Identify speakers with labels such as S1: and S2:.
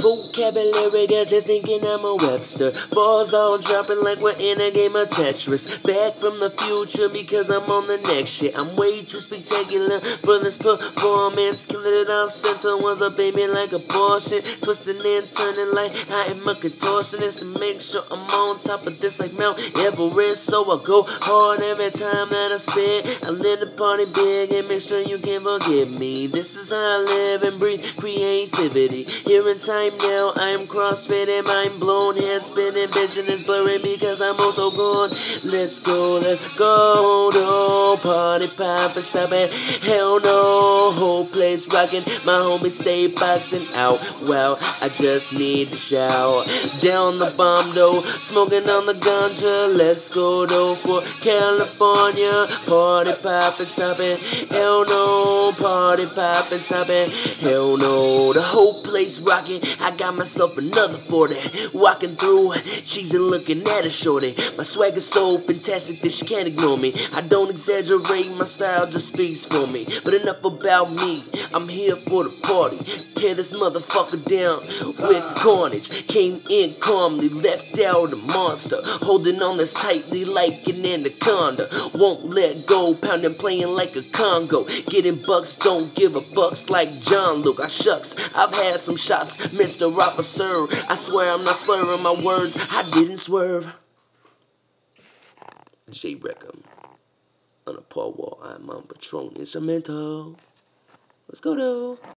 S1: Vocabulary got you thinking I'm a Webster. Balls all dropping like we're in a game of Tetris. Back from the future because I'm on the next shit. I'm way too spectacular for this performance. Killing it off center was a baby like a abortion. Twisting and turning like I am a contortionist to make sure I'm on top of this like Mount Everest. So I go hard every time that I spit. I live the party big and make sure you can forgive me. This is how I live and breathe creativity. Here in time now, I'm crossfitting, mind blown, head spinning, vision is blurring because I'm also gone. Let's go, let's go, no party poppin', stop it. Hell no, whole place rockin'. My homies stay boxing out. Well, I just need to shout. Down the bomb though, smoking on the ganja. Let's go though for California. Party poppin', stop it. Hell no, party poppin', stop it. Hell no, the whole place rockin'. I got myself another 40. Walking through, cheesing looking at a shorty. My swag is so fantastic that she can't ignore me. I don't exaggerate, my style just speaks for me. But enough about me, I'm here for the party. Tear this motherfucker down with carnage. Came in calmly, left out a monster. Holding on this tightly like an anaconda. Won't let go, pounding, playing like a Congo. Getting bucks, don't give a fucks like John Luke. I shucks, I've had some shots, Mr. Officer. I swear I'm not slurring my words, I didn't swerve. J-Wreckem. On a Paul Wall, I'm on Patron Instrumental. Let's go, though.